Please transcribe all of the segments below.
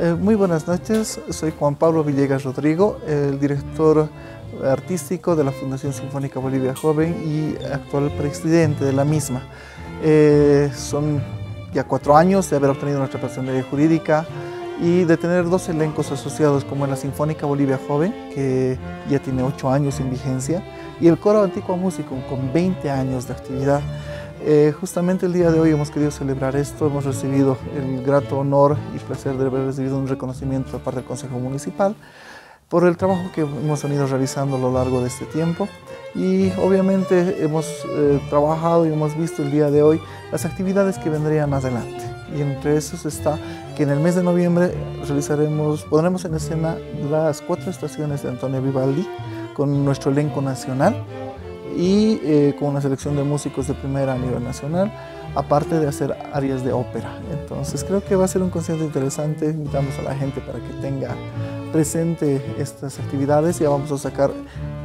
Eh, muy buenas noches, soy Juan Pablo Villegas Rodrigo, el director artístico de la Fundación Sinfónica Bolivia Joven y actual presidente de la misma. Eh, son ya cuatro años de haber obtenido nuestra personalidad jurídica y de tener dos elencos asociados como la Sinfónica Bolivia Joven, que ya tiene ocho años en vigencia, y el Coro Antigua Músico con 20 años de actividad. Eh, justamente el día de hoy hemos querido celebrar esto, hemos recibido el grato honor y placer de haber recibido un reconocimiento por parte del Consejo Municipal por el trabajo que hemos venido realizando a lo largo de este tiempo. Y obviamente hemos eh, trabajado y hemos visto el día de hoy las actividades que vendrían adelante. Y entre esos está que en el mes de noviembre realizaremos, pondremos en escena las cuatro estaciones de Antonio Vivaldi con nuestro elenco nacional y eh, con una selección de músicos de primera a nivel nacional, aparte de hacer áreas de ópera. Entonces creo que va a ser un concierto interesante, invitamos a la gente para que tenga presente estas actividades. Ya vamos a sacar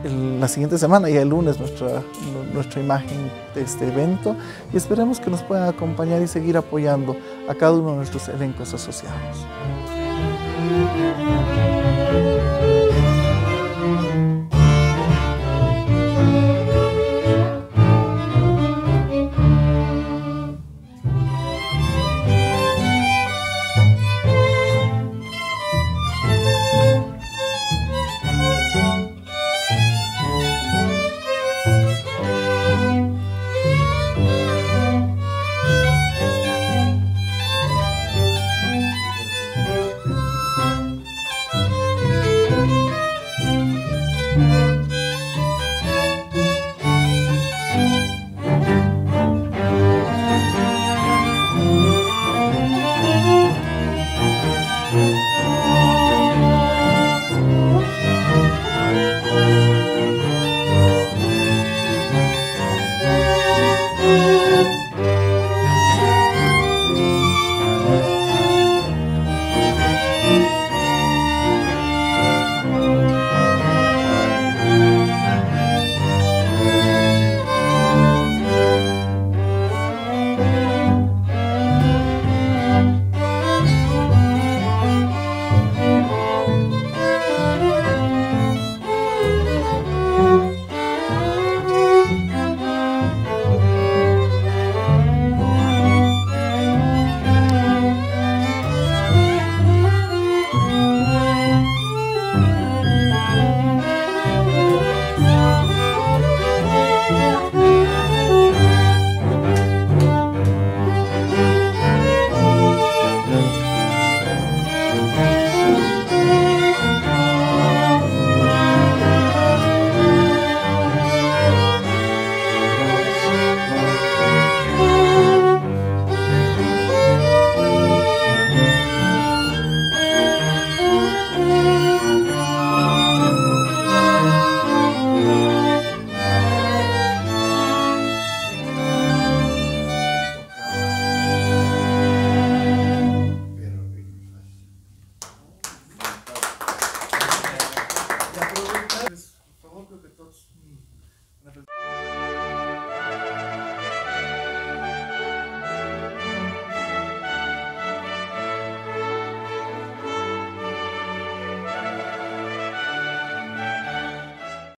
la siguiente semana, y el lunes, nuestra, nuestra imagen de este evento y esperemos que nos puedan acompañar y seguir apoyando a cada uno de nuestros elencos asociados.